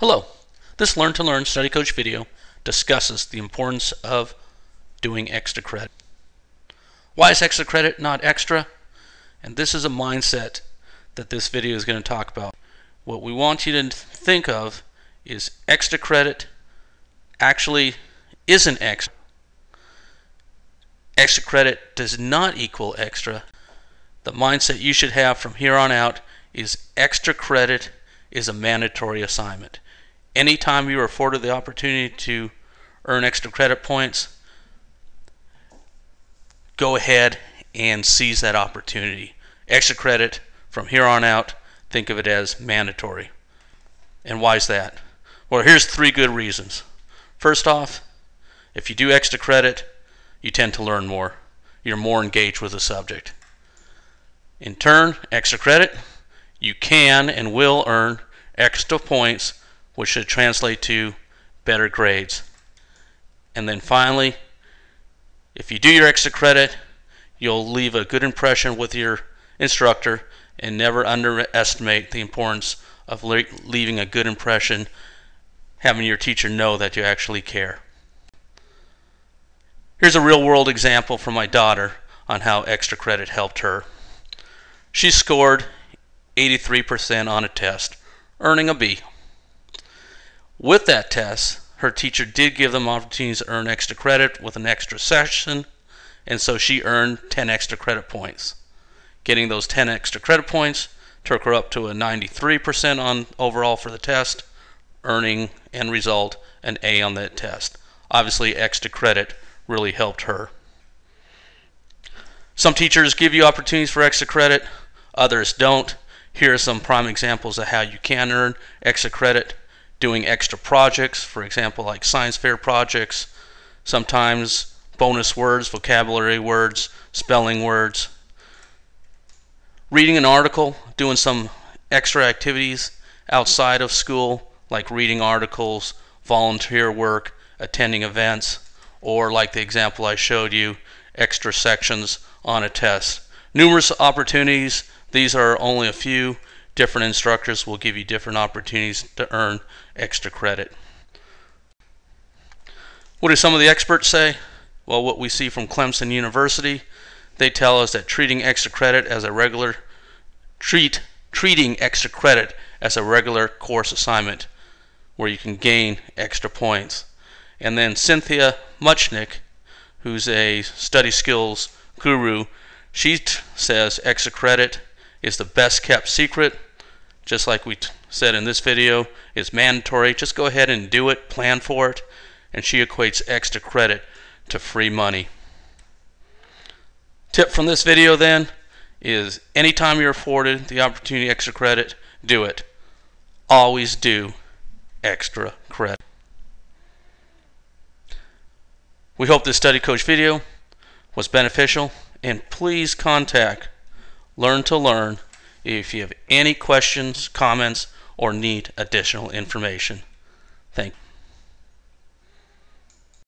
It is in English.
Hello, this Learn to Learn Study Coach video discusses the importance of doing extra credit. Why is extra credit not extra? And this is a mindset that this video is going to talk about. What we want you to think of is extra credit actually isn't extra. Extra credit does not equal extra. The mindset you should have from here on out is extra credit is a mandatory assignment. Anytime you are afforded the opportunity to earn extra credit points, go ahead and seize that opportunity. Extra credit from here on out, think of it as mandatory. And why is that? Well, here's three good reasons. First off, if you do extra credit, you tend to learn more. You're more engaged with the subject. In turn, extra credit, you can and will earn extra points, which should translate to better grades. And then finally, if you do your extra credit, you'll leave a good impression with your instructor and never underestimate the importance of leaving a good impression, having your teacher know that you actually care. Here's a real world example from my daughter on how extra credit helped her. She scored 83% on a test, earning a B. With that test, her teacher did give them opportunities to earn extra credit with an extra session, and so she earned 10 extra credit points. Getting those 10 extra credit points took her up to a 93% on overall for the test, earning end result an A on that test. Obviously, extra credit really helped her. Some teachers give you opportunities for extra credit, others don't. Here are some prime examples of how you can earn extra credit doing extra projects, for example, like science fair projects, sometimes bonus words, vocabulary words, spelling words. Reading an article, doing some extra activities outside of school, like reading articles, volunteer work, attending events, or like the example I showed you, extra sections on a test. Numerous opportunities these are only a few. Different instructors will give you different opportunities to earn extra credit. What do some of the experts say? Well, what we see from Clemson University, they tell us that treating extra credit as a regular treat treating extra credit as a regular course assignment where you can gain extra points. And then Cynthia Muchnick, who's a study skills guru, she says extra credit is the best kept secret. Just like we said in this video, it's mandatory. Just go ahead and do it, plan for it, and she equates extra credit to free money. Tip from this video then is anytime you're afforded the opportunity extra credit, do it. Always do extra credit. We hope this study coach video was beneficial and please contact Learn to Learn if you have any questions, comments, or need additional information. Thank you.